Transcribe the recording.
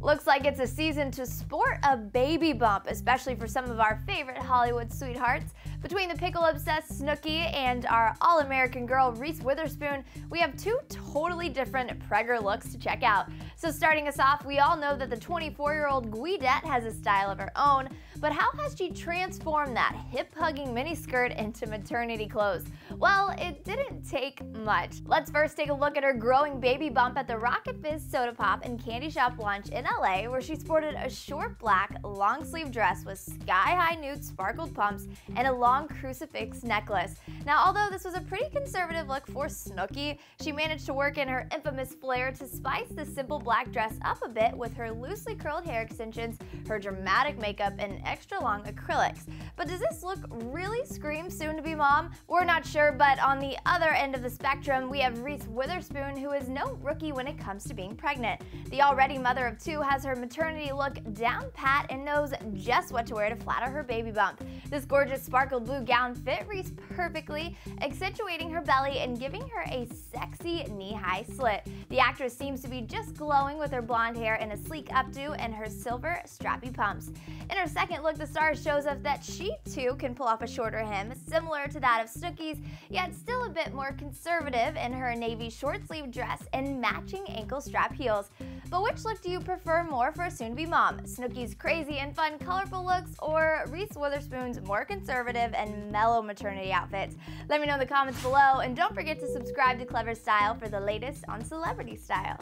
Looks like it's a season to sport a baby bump, especially for some of our favorite Hollywood sweethearts. Between the pickle obsessed Snooki and our all American girl Reese Witherspoon, we have two totally different pregger looks to check out. So, starting us off, we all know that the 24 year old Guidette has a style of her own, but how has she transformed that hip hugging miniskirt into maternity clothes? Well, it didn't take much. Let's first take a look at her growing baby bump at the Rocket Fizz Soda Pop and Candy Shop lunch in LA, where she sported a short black long sleeve dress with sky high nude sparkled pumps and a long crucifix necklace. Now, although this was a pretty conservative look for Snooki, she managed to work in her infamous flair to spice the simple black dress up a bit with her loosely curled hair extensions, her dramatic makeup, and extra long acrylics. But does this look really scream soon to be mom? We're not sure, but on the other end of the spectrum, we have Reese Witherspoon, who is no rookie when it comes to being pregnant. The already mother of two has her maternity look down pat and knows just what to wear to flatter her baby bump. This gorgeous sparkle blue gown fit Reese perfectly, accentuating her belly and giving her a sexy knee-high slit. The actress seems to be just glowing with her blonde hair in a sleek updo and her silver strappy pumps. In her second look, the star shows us that she too can pull off a shorter hem, similar to that of Snooki's, yet still a bit more conservative in her navy short sleeve dress and matching ankle strap heels. But which look do you prefer more for a soon-to-be mom? Snooki's crazy and fun colorful looks or Reese Witherspoon's more conservative and mellow maternity outfits? Let me know in the comments below and don't forget to subscribe to Clevver Style for the latest on celebrity style.